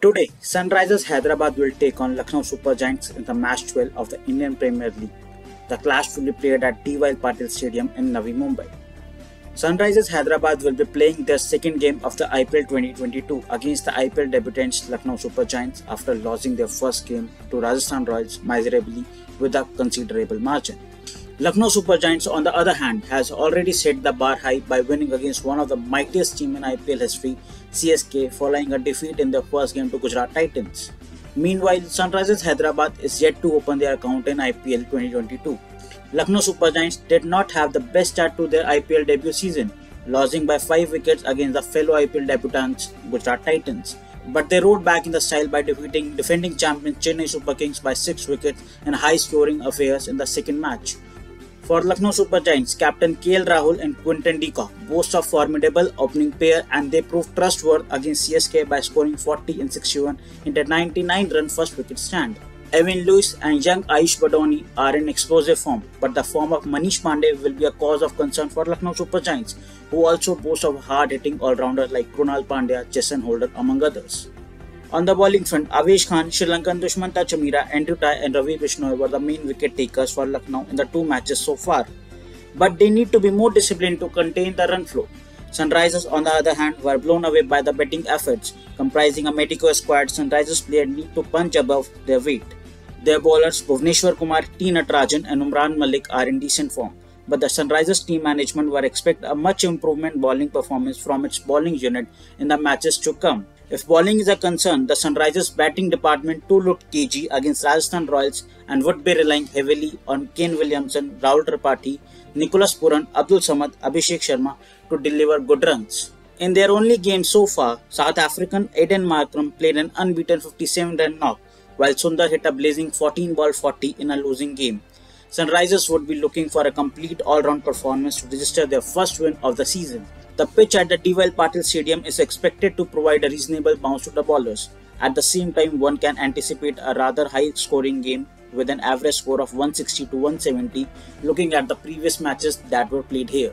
Today, Sunrisers Hyderabad will take on Lucknow Super Giants in the match 12 of the Indian Premier League. The clash will be played at DY Patil Stadium in Navi Mumbai. Sunrisers Hyderabad will be playing their second game of the IPL 2022 against the IPL debutants Lucknow Super Giants after losing their first game to Rajasthan Royals miserably with a considerable margin. Lucknow Super Giants, on the other hand, has already set the bar high by winning against one of the mightiest teams in IPL history, CSK, following a defeat in their first game to Gujarat Titans. Meanwhile, Sunrisers Hyderabad is yet to open their account in IPL 2022. Lucknow Super Giants did not have the best start to their IPL debut season, losing by 5 wickets against the fellow IPL debutants Gujarat Titans. But they rode back in the style by defeating defending champions Chennai Super Kings by 6 wickets in high scoring affairs in the second match. For Lucknow Super Giants, captain KL Rahul and Quinton de Kock boast a formidable opening pair and they proved trustworthy against CSK by scoring 40 and 61 in the 99 run first wicket stand. Evin Lewis and young Ayush Badoni are in explosive form, but the form of Manish Pandey will be a cause of concern for Lucknow Super Giants, who also boast of hard-hitting all-rounders like Krunal Pandya, Jason Holder, among others. On the bowling front, Avesh Khan, Sri Lankan Dushmantha Chameera, Andrew Tye and Ravi Bishnoi were the main wicket takers for Lucknow in the two matches so far. But they need to be more disciplined to contain the run flow. Sunrisers, on the other hand, were blown away by the batting efforts. Comprising a mediocre squad, Sunrisers players need to punch above their weight. Their bowlers Bhuvneshwar Kumar, T. Natarajan and Umran Malik are in decent form. But the Sunrisers team management were expect a much improvement bowling performance from its bowling unit in the matches to come. If bowling is a concern, the Sunrisers batting department too looked cagey against Rajasthan Royals and would be relying heavily on Kane Williamson, Rahul Tripathi, Nicholas Pooran, Abdul Samad, Abhishek Sharma to deliver good runs. In their only game so far, South African Aiden Markram played an unbeaten 57 run knock, while Sundar hit a blazing 14 ball 40 in a losing game. Sunrisers would be looking for a complete all-round performance to register their first win of the season. The pitch at the DY Patil Stadium is expected to provide a reasonable bounce to the bowlers. At the same time, one can anticipate a rather high-scoring game with an average score of 160 to 170 looking at the previous matches that were played here.